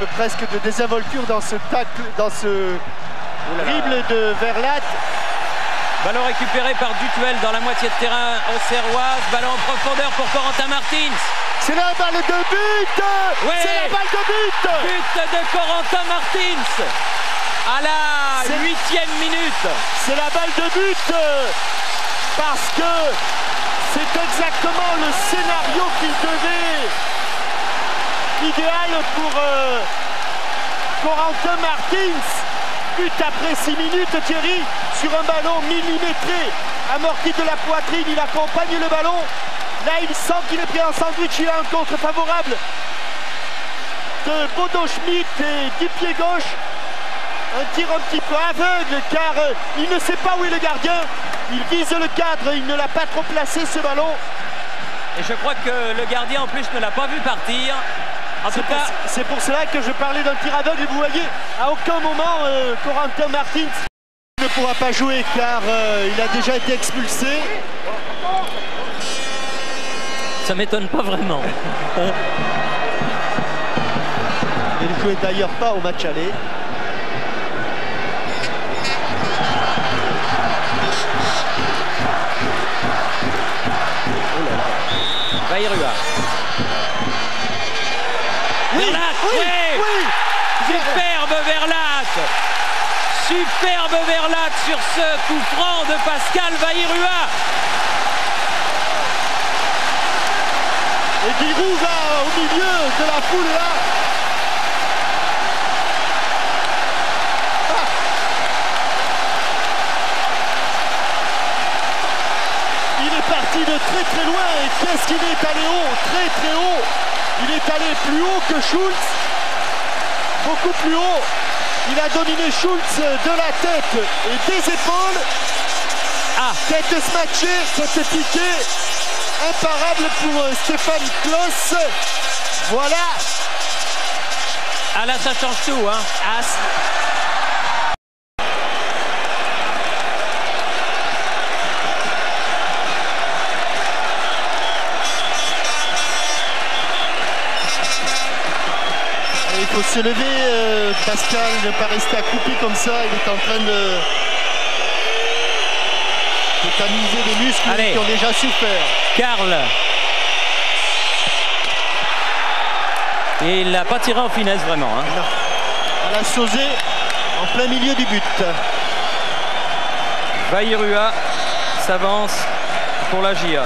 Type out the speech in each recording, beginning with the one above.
peu presque de désinvolture dans ce tacle, dans ce dribble de Verlat. Ballon récupéré par Dutuel dans la moitié de terrain au Serroise. Ballon en profondeur pour Corentin Martins. C'est la balle de but Ouais. C'est la balle de but But de Corentin Martins à la huitième minute. C'est la balle de but parce que c'est exactement le scénario qu'il devait idéal pour euh, Corentin Martins. But après 6 minutes, Thierry, sur un ballon millimétré, amorti de la poitrine, il accompagne le ballon. Là, il sent qu'il est pris en sandwich, il a un contre favorable de Bodo Schmidt et du pied gauche. Un tir un petit peu aveugle car euh, il ne sait pas où est le gardien. Il vise le cadre, il ne l'a pas trop placé ce ballon. Et je crois que le gardien en plus ne l'a pas vu partir. Tout C'est pour, cela que je parlais d'un tir aveugle. Et vous voyez, à aucun moment, euh, Corentin Martins ne pourra pas jouer car euh, il a déjà été expulsé. ça m'étonne pas vraiment. Il ne jouait d'ailleurs pas au match aller. Bayrua. Oui, Verlat, oui. Superbe Verlat Superbe sur ce coup franc de Pascal Bayrua Et Giroud va au milieu de la foule là. Ah. Il est parti de très très loin et qu'est-ce qu'il est allé haut, très très haut. Il est allé plus haut que Schulz, beaucoup plus haut. Il a dominé Schulz de la tête et des épaules. Ah, Tête smatchée, tête piquée. Imparable pour euh, Stéphane Kloss. Voilà. ah là ça change tout hein. Ah, faut se lever, euh, Pascal, ne pas rester accroupi comme ça. Il est en train de, de tamiser les muscles Allez. qui ont déjà souffert. Karl Et il l'a pas tiré en finesse vraiment. hein. Non. À la en plein milieu du but. Bayrua s'avance pour la GIA.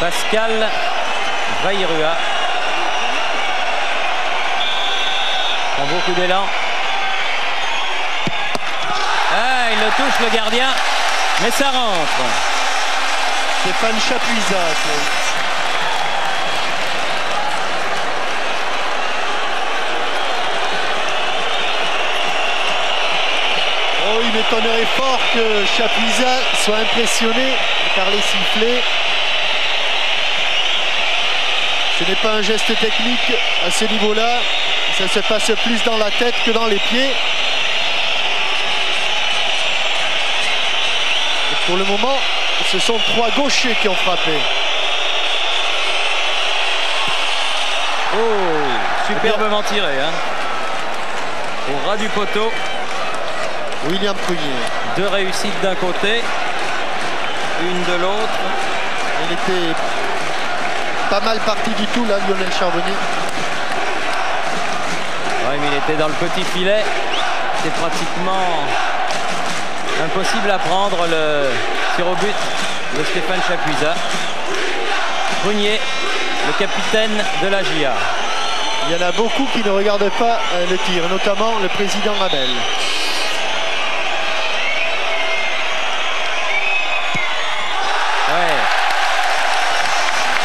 Pascal Bayrua prend beaucoup d'élan. Ah, il le touche le gardien, mais ça rentre. Stéphane Chapuisat. Il m'étonnerait fort que Chapuisat soit impressionné par les sifflets. Ce n'est pas un geste technique à ce niveau-là. Ça se passe plus dans la tête que dans les pieds. Pour le moment, ce sont trois gauchers qui ont frappé. Oh, superbement tiré. Hein. Au ras du poteau, William Prunier. deux réussites d'un côté, une de l'autre. Il était pas mal parti du tout là, Lionel Charbonnier. Ouais, mais il était dans le petit filet. C'est pratiquement impossible à prendre le tir au but de Stéphane Chapuisat. Prunier, le capitaine de la GIA. Il y en a beaucoup qui ne regardent pas euh, le tir, notamment le président Rabel.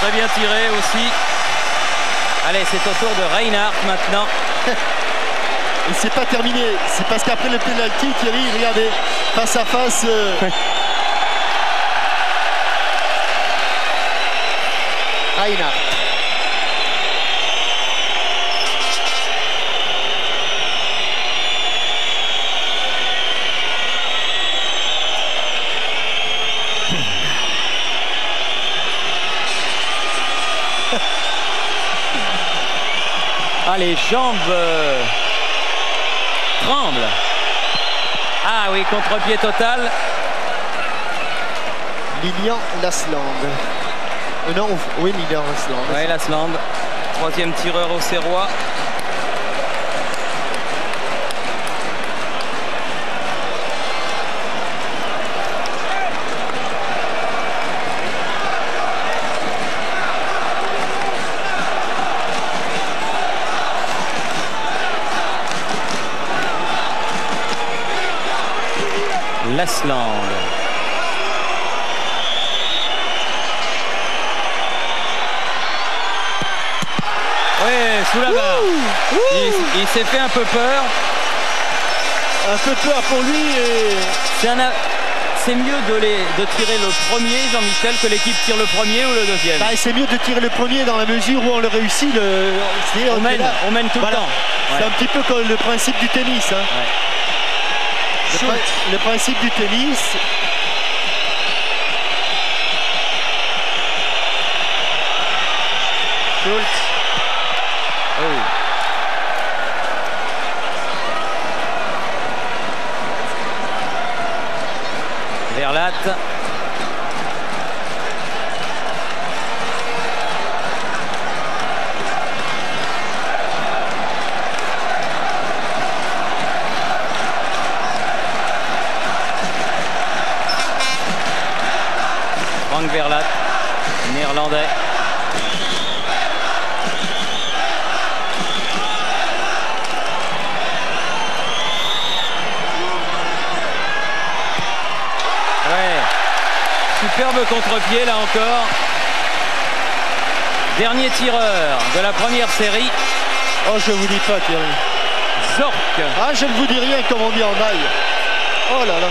Très bien tiré aussi. Allez, c'est au tour de Reinhardt maintenant. Et c'est pas terminé. C'est parce qu'après le penalty, Thierry, regardez, face à face. euh, Reinhardt. Ah, les jambes euh, tremblent. Ah oui, contre-pied total. Lilian Lasland. Euh, non, oui, Lilian Lasland. Oui, Lasland. Troisième tireur au Serrois. Lasland. Oui, sous la barre. Ouh. Il, il s'est fait un peu peur. Un peu peur pour lui et C'est un a- c'est mieux de, les, de tirer le premier, Jean-Michel, que l'équipe tire le premier ou le deuxième? Bah, c'est mieux de tirer le premier dans la mesure où on le réussit. Le... on, mène, là. on mène tout Voilà. le temps. C'est Ouais. un petit peu comme le principe du tennis. hein. Le, principe du tennis, Schultz. Oh. Verlatte. Superbe contre-pied là encore. Dernier tireur de la première série, oh je vous dis pas Thierry. Zorc. Ah je ne vous dis rien comme on dit en aille. Oh là là.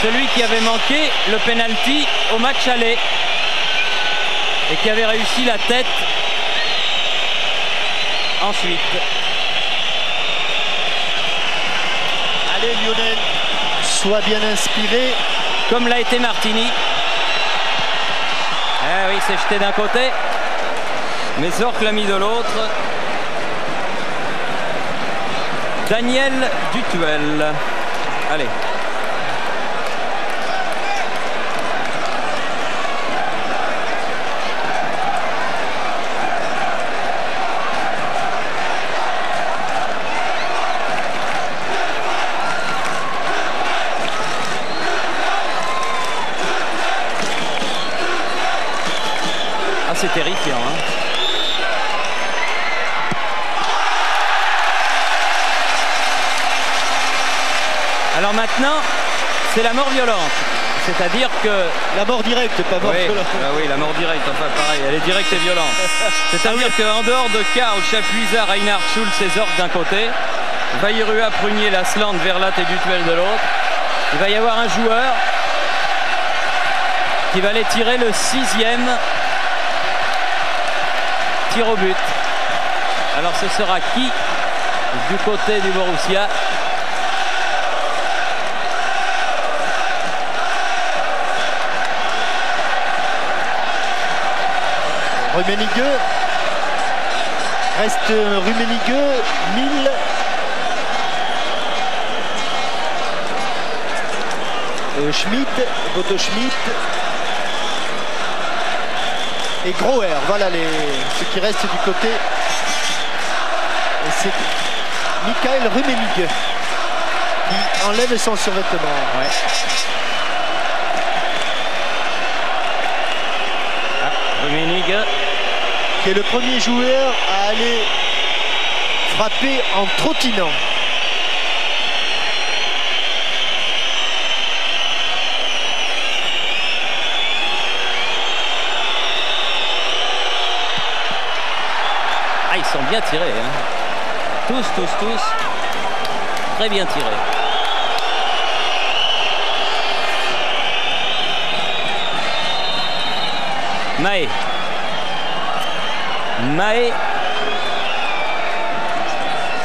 Celui qui avait manqué le penalty au match aller et qui avait réussi la tête ensuite. Allez Lionel, sois bien inspiré. Comme l'a été Martini. Eh oui, c'est jeté d'un côté. Mais Zorc l'a mis de l'autre. Daniel Dutuel. Allez. C'est terrifiant. hein. Alors maintenant, c'est la mort violente. C'est-à-dire que La mort directe, pas mort oui, violente. ah oui, la mort directe, enfin pareil, elle est directe et violente. C'est-à-dire qu'en dehors de Karl, Chapuisat, Reinhard, Schulz et Zorc d'un côté, Vairua, Prunier, Lasland, Verlat et Dutuel de l'autre, il va y avoir un joueur qui va aller tirer le sixième au but. Alors ce sera qui du côté du Borussia? Rummenigge. Reste euh, Rummenigge, 1000. Euh, Schmidt, Schmidt. Et Groer, voilà les, ce qui reste du côté. Et c'est Michael Rummenigge qui enlève son survêtement. Ouais. Ah, qui est le premier joueur à aller frapper en trottinant. Sont bien tirés. hein. Tous, tous, tous. Très bien tirés. Maé. Maé.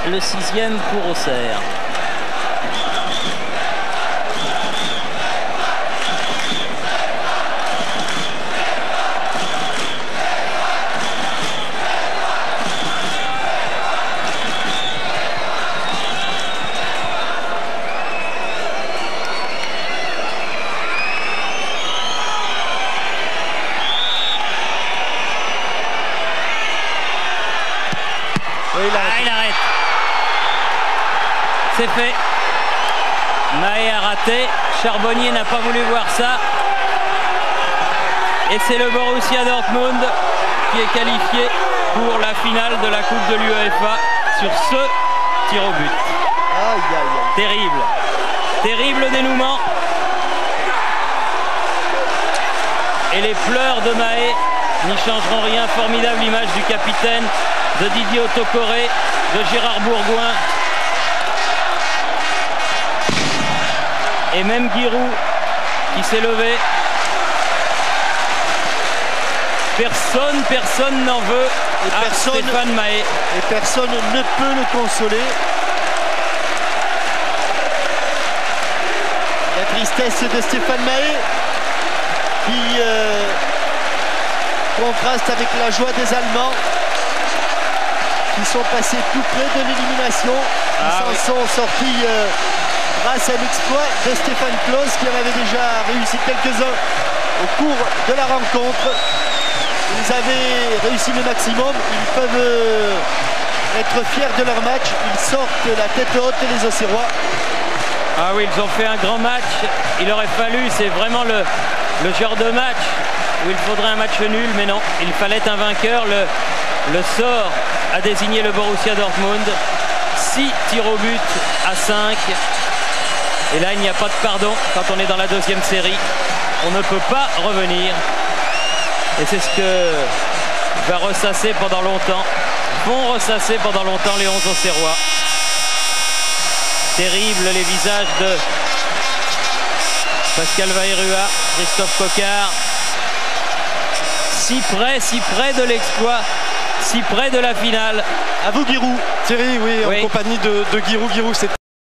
Le sixième pour Auxerre. Maé a raté. Charbonnier n'a pas voulu voir ça. Et c'est le Borussia Dortmund qui est qualifié pour la finale de la Coupe de l'UEFA sur ce tir au but. Terrible. Terrible dénouement. Et les pleurs de Maé n'y changeront rien. Formidable image du capitaine, de Didier Autocoré, de Gérard Bourgoin. Et même Giroud qui s'est levé. Personne, personne n'en veut Et à personne- Stéphane Maé. Et personne ne peut le consoler. La tristesse de Stéphane Mahé qui euh, contraste avec la joie des Allemands qui sont passés tout près de l'élimination. Ils Ah s'en oui. sont sortis euh, grâce à l'exploit de Stéphane Klaus qui en avait déjà réussi quelques-uns au cours de la rencontre. Ils avaient réussi le maximum. Ils peuvent euh, être fiers de leur match. Ils sortent la tête haute les Auxerrois. Ah oui, ils ont fait un grand match. Il aurait fallu, c'est vraiment le, le genre de match où il faudrait un match nul, mais non, il fallait un vainqueur. Le, le sort a désigné le Borussia Dortmund. 6 tirs au but à 5. Et là, il n'y a pas de pardon quand on est dans la deuxième série. On ne peut pas revenir. Et c'est ce que va ressasser pendant longtemps, vont ressasser pendant longtemps les 11 Auxerrois. Terrible les visages de Pascal Vairua, Christophe Coquard. Si près, si près de l'exploit, si près de la finale. À vous, Giroud. Thierry, oui, Oui. en compagnie de, de Giroud. Giroud, c'est